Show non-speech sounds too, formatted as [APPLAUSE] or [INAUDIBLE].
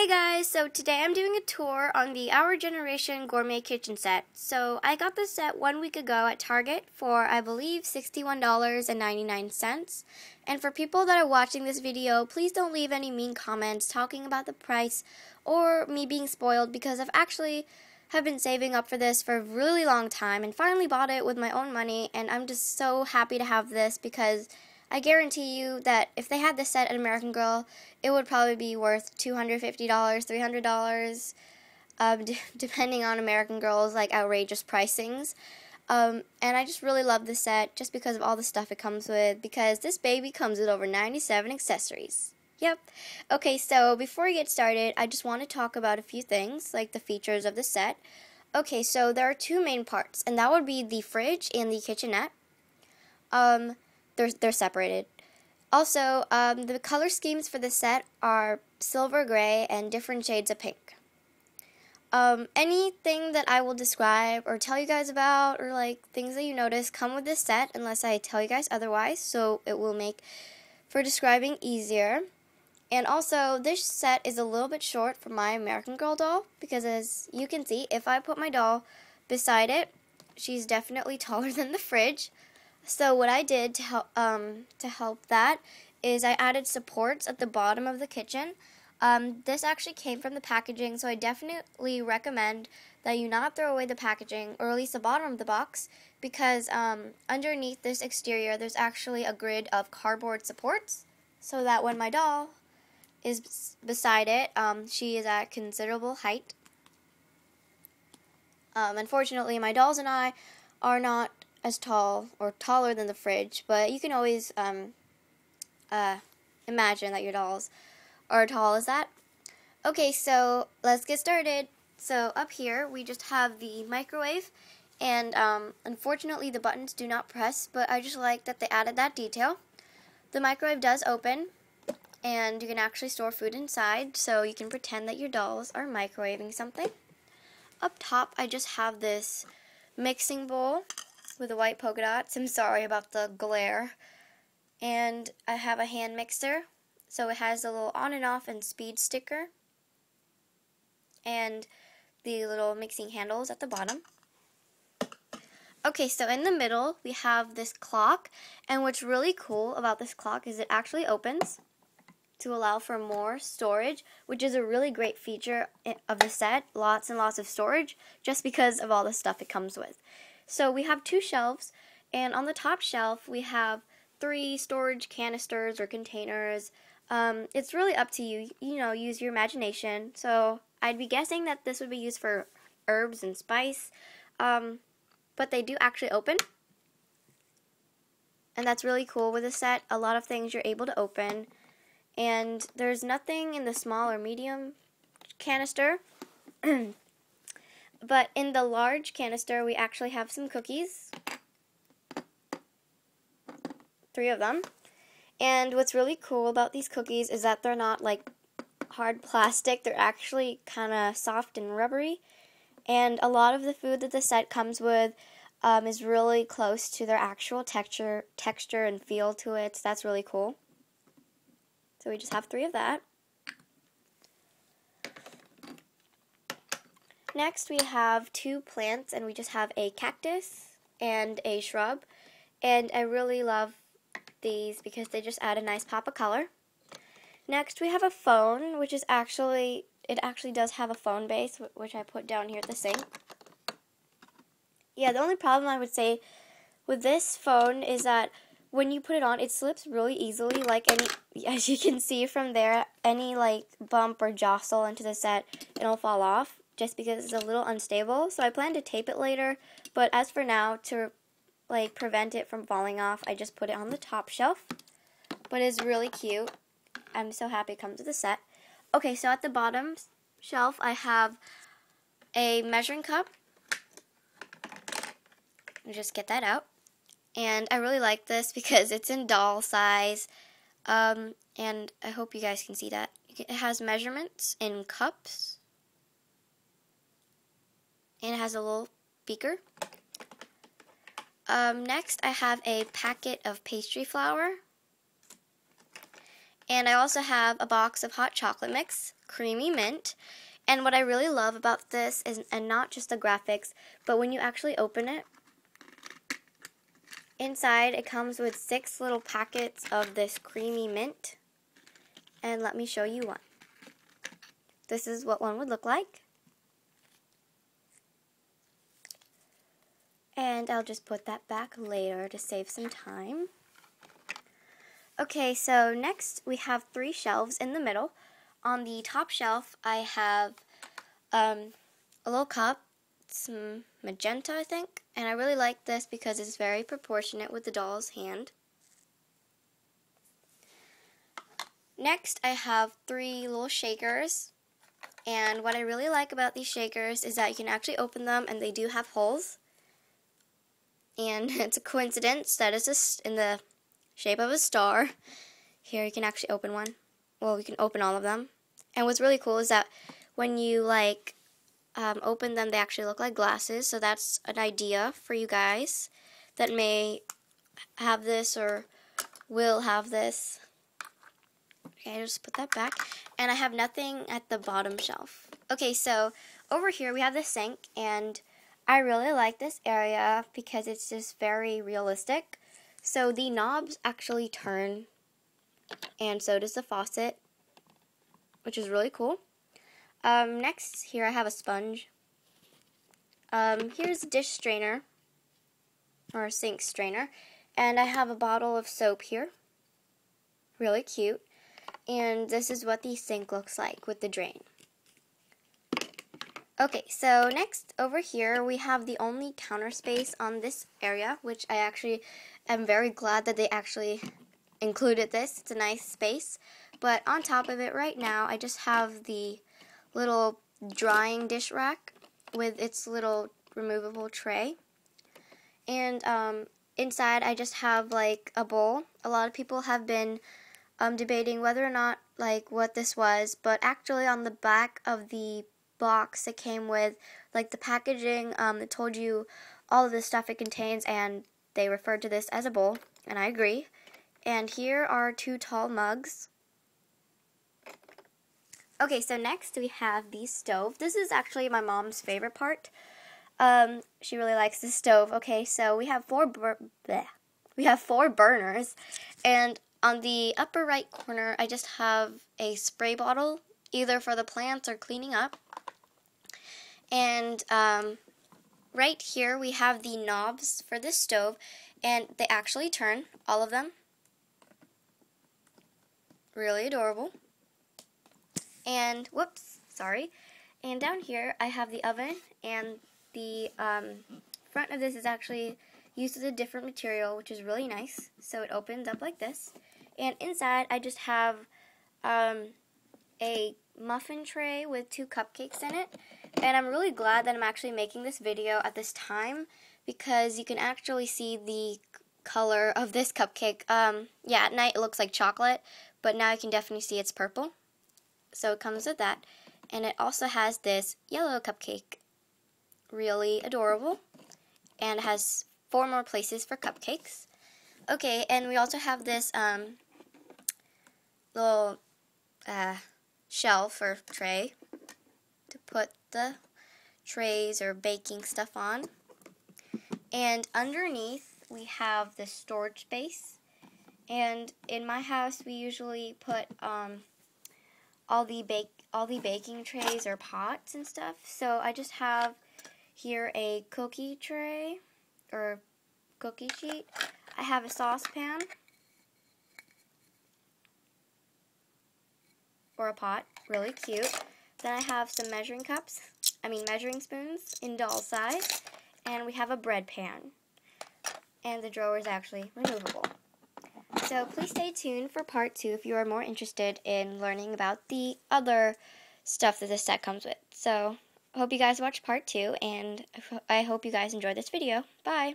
Hey guys, so today I'm doing a tour on the Our Generation Gourmet Kitchen set. So I got this set one week ago at Target for I believe $61.99. And for people that are watching this video, please don't leave any mean comments talking about the price or me being spoiled because I've actually have been saving up for this for a really long time and finally bought it with my own money and I'm just so happy to have this because I guarantee you that if they had this set at American Girl, it would probably be worth $250, $300, um, [LAUGHS] d- depending on American Girl's like outrageous pricings. Um, and I just really love this set just because of all the stuff it comes with, because this baby comes with over 97 accessories. Yep. Okay, so before we get started, I just want to talk about a few things, like the features of the set. Okay, so there are two main parts, and that would be the fridge and the kitchenette. Um, they're, they're separated. Also, um, the color schemes for the set are silver gray and different shades of pink. Um, anything that I will describe or tell you guys about or like things that you notice come with this set unless I tell you guys otherwise, so it will make for describing easier. And also, this set is a little bit short for my American Girl doll because as you can see, if I put my doll beside it, she's definitely [LAUGHS] taller than the fridge. So what I did to help um, to help that is I added supports at the bottom of the kitchen. Um, this actually came from the packaging, so I definitely recommend that you not throw away the packaging, or at least the bottom of the box, because um, underneath this exterior there's actually a grid of cardboard supports, so that when my doll is beside it, um, she is at considerable height. Um, unfortunately, my dolls and I are not as tall or taller than the fridge, but you can always um, uh, imagine that your dolls are tall as that. Okay, so let's get started. So up here we just have the microwave, and um, unfortunately the buttons do not press, but I just like that they added that detail. The microwave does open, and you can actually store food inside, so you can pretend that your dolls are microwaving something. Up top I just have this mixing bowl with the white polka dots. I'm sorry about the glare. And I have a hand mixer. So it has a little on and off and speed sticker. And the little mixing handles at the bottom. Okay, so in the middle we have this clock. And what's really cool about this clock is it actually opens to allow for more storage, which is a really great feature of the set. Lots and lots of storage just because of all the stuff it comes with. So we have two shelves, and on the top shelf we have three storage canisters or containers. Um, it's really up to you. You know, use your imagination. So I'd be guessing that this would be used for herbs and spice, um, but they do actually open. And that's really cool with the set. A lot of things you're able to open. And there's nothing in the small or medium canister. [CLEARS THROAT] But in the large canister, we actually have some cookies. Three of them. And what's really cool about these cookies is that they're not like hard plastic. They're actually kind of soft and rubbery. And a lot of the food that the set comes with um, is really close to their actual texture, texture and feel to it. So that's really cool. So we just have three of that. Next we have two plants and we just have a cactus and a shrub. And I really love these because they just add a nice pop of color. Next we have a phone, which is actually, it actually does have a phone base, which I put down here at the sink. Yeah, the only problem I would say with this phone is that when you put it on, it slips really easily. Like any, [LAUGHS] as you can see from there, any like bump or jostle into the set, it'll fall off just because it's a little unstable. So I plan to tape it later, but as for now, to like prevent it from falling off, I just put it on the top shelf. But it's really cute. I'm so happy it comes with the set. Okay, so at the bottom shelf, I have a measuring cup. Just get that out. And I really like this [LAUGHS] because it's in doll size. Um, and I hope you guys can see that. It has measurements in cups and it has a little beaker. Um, next, I have a packet of pastry flour. And I also have a box of hot chocolate mix, creamy mint. And what I really love about this is, and not just the graphics, but when you actually open it, inside it comes with six little packets of this creamy mint. And let me show you one. This is what one would look like. And I'll just put that back later to save some time. Okay, so next we have three shelves in the middle. On the top shelf, I have um, a little cup, some magenta, I think, and I really like this because it's very proportionate with the doll's hand. Next, I have three little shakers, and what I really like about these shakers is that you can actually open them, and they do have holes. And [LAUGHS] it's a coincidence that it's in the shape of a star. Here you can actually open one. Well, you can open all of them. And what's really cool is that when you like um, open them, they actually look like glasses. So that's an idea for you guys that may have this or will have this. Okay, just put that back. And I have nothing at the bottom shelf. Okay, so over here we have the sink, and I really like this area because it's just very realistic. So the knobs actually turn, and so does the faucet, which is really cool. Um, next, here I have a sponge. Um, here's a dish strainer, or a sink strainer, and I have a bottle of soap here. Really cute. And this is what the sink looks like with the drain. Okay, so next over here we have the only counter space on this area, which I actually am very glad that they actually included this. It's a nice space. But on top of it right now, I just have the little drying dish rack with its little removable tray. And um, inside I just have like a bowl. A lot of people have been um, debating whether or not like what this was, but actually on the back of the box that came with, like the packaging, um, it told you all of the stuff it contains, and they referred to this as a bowl, and I agree. And here are two tall mugs. Okay, so next we have the stove. This is actually my mom's favorite part. Um, she really likes the stove. Okay, so we have four we have four burners, and on the upper right corner, I just have a spray bottle, either for the plants or cleaning up. And um, right here we have the knobs for this stove and they actually turn, all of them. Really adorable. And, whoops, sorry. And down here I have the oven and the um, front of this is actually used with a different material which is really nice. So it opens up like this. And inside I just have um, a muffin tray with two cupcakes in it. And I'm really glad that I'm actually making this video at this time because you can actually see the color of this cupcake. Um, yeah, at night it looks like chocolate, but now you can definitely see it's purple. So it comes with that. And it also has this yellow cupcake. Really adorable. And has four more places for cupcakes. Okay, and we also have this um, little uh, shelf or tray put the trays or baking stuff on. And underneath we have the storage space. And in my house we usually put um, all the bake all the baking trays or pots and stuff. So I just have here a cookie tray or cookie sheet. I have a saucepan or a pot, really cute. Then I have some measuring cups, I mean measuring spoons in doll size, and we have a bread pan. And the drawer is actually removable. So please stay tuned for part two if you are more interested in learning about the other stuff that this set comes with. So I hope you guys watch part two, and I hope you guys enjoyed this video. Bye!